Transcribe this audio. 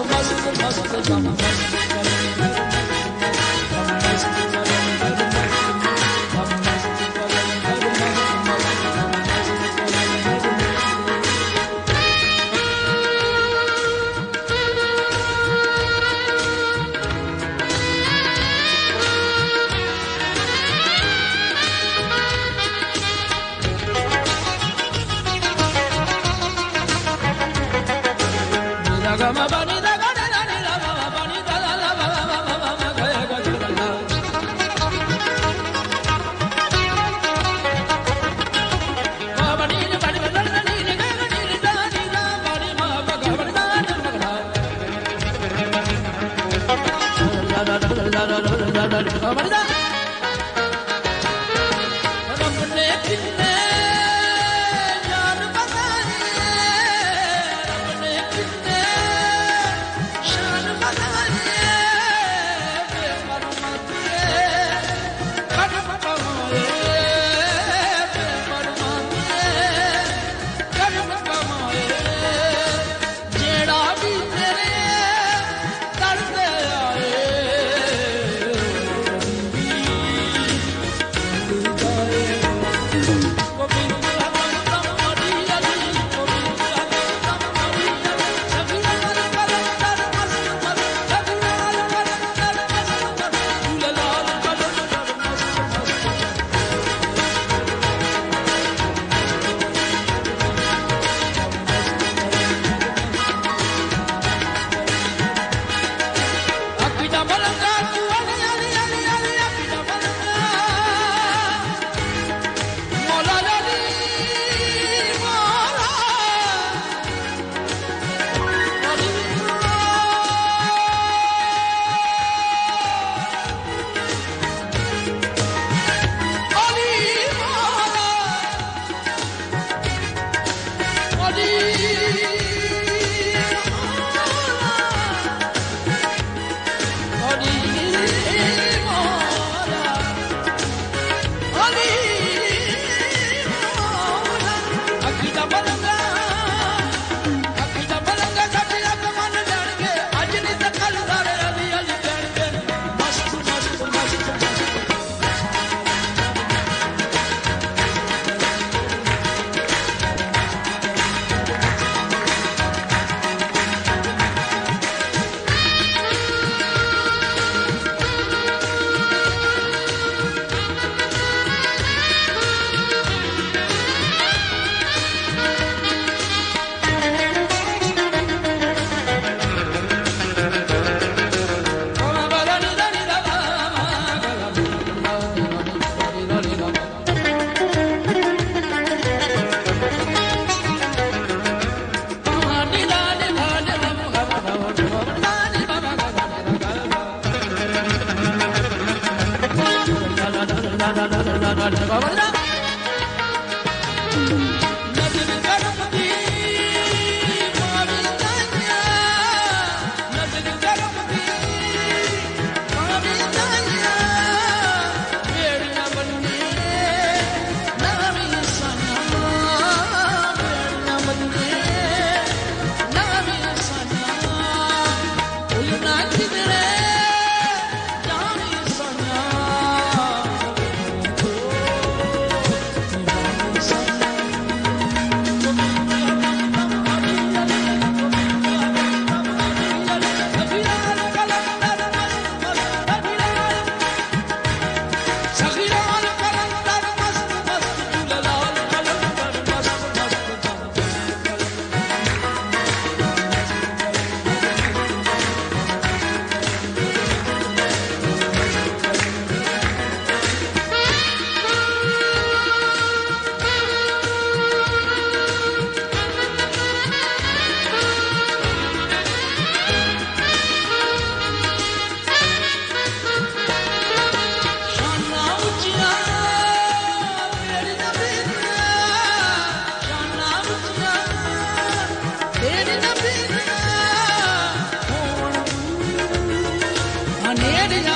mágico, mágico de amor. 老班长。ராஜா ராஜா Yeah.